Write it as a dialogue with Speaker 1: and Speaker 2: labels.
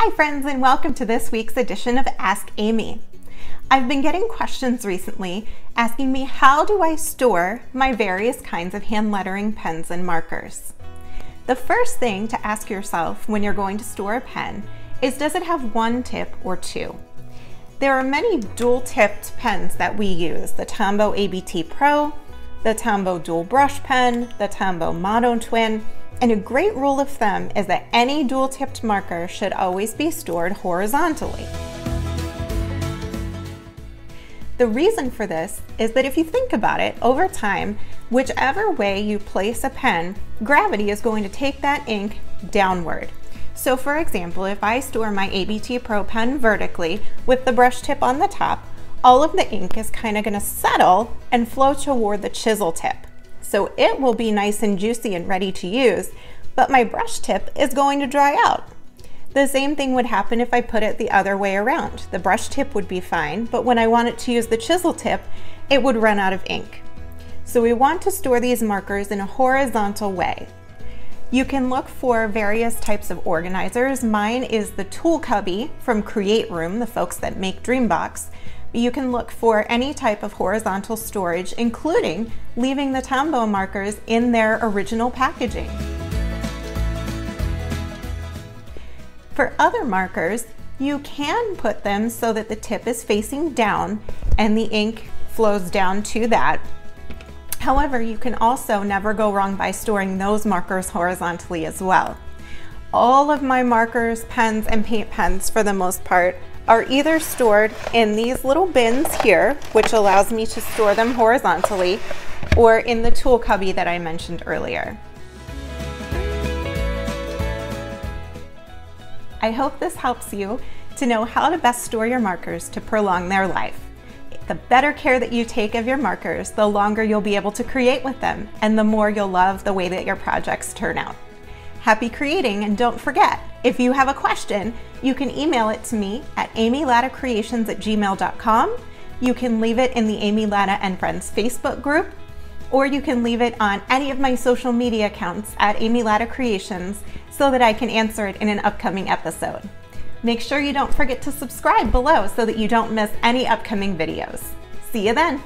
Speaker 1: Hi friends and welcome to this week's edition of Ask Amy. I've been getting questions recently asking me how do I store my various kinds of hand lettering pens and markers. The first thing to ask yourself when you're going to store a pen is does it have one tip or two? There are many dual tipped pens that we use, the Tombow ABT Pro, the Tombow Dual Brush Pen, the Tombow Mono Twin, and a great rule of thumb is that any dual tipped marker should always be stored horizontally. The reason for this is that if you think about it, over time, whichever way you place a pen, gravity is going to take that ink downward. So for example, if I store my ABT Pro pen vertically with the brush tip on the top, all of the ink is kind of going to settle and flow toward the chisel tip so it will be nice and juicy and ready to use, but my brush tip is going to dry out. The same thing would happen if I put it the other way around. The brush tip would be fine, but when I wanted to use the chisel tip, it would run out of ink. So we want to store these markers in a horizontal way. You can look for various types of organizers. Mine is the Tool Cubby from Create Room, the folks that make Dreambox you can look for any type of horizontal storage, including leaving the Tombow markers in their original packaging. For other markers, you can put them so that the tip is facing down and the ink flows down to that. However, you can also never go wrong by storing those markers horizontally as well. All of my markers, pens, and paint pens, for the most part, are either stored in these little bins here, which allows me to store them horizontally, or in the tool cubby that I mentioned earlier. I hope this helps you to know how to best store your markers to prolong their life. The better care that you take of your markers, the longer you'll be able to create with them, and the more you'll love the way that your projects turn out. Happy creating, and don't forget, if you have a question, you can email it to me at amylattacreations at gmail.com. You can leave it in the Amy Latta and Friends Facebook group, or you can leave it on any of my social media accounts at Amy Latta Creations so that I can answer it in an upcoming episode. Make sure you don't forget to subscribe below so that you don't miss any upcoming videos. See you then!